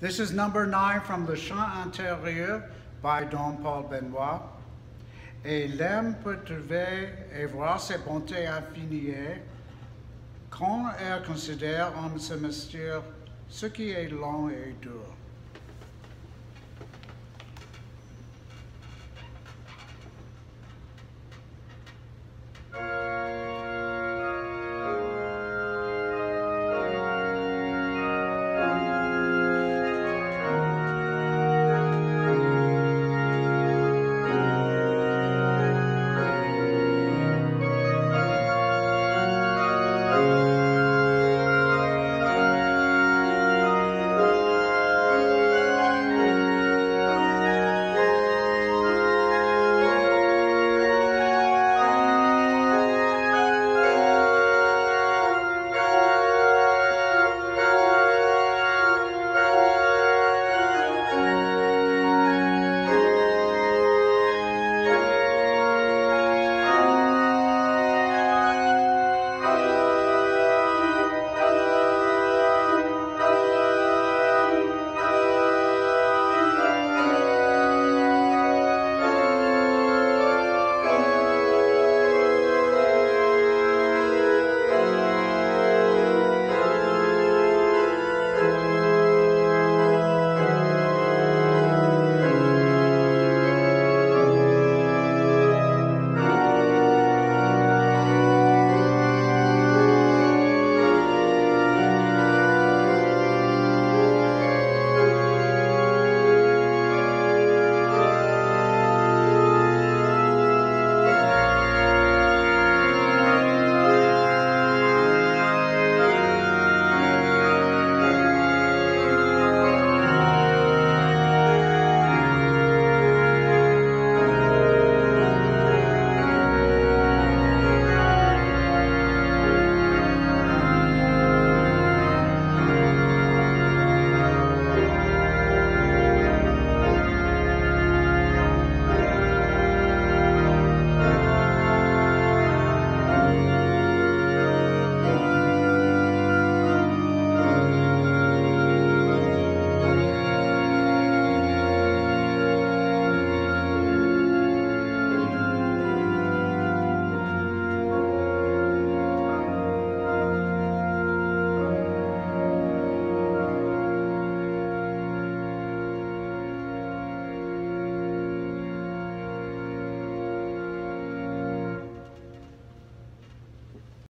This is number nine from le chant intérieur by Dom Paul Benoit. Et l'âme peut trouver et voir ses bontés infinies quand elle considère en ce mystère ce qui est long et dur.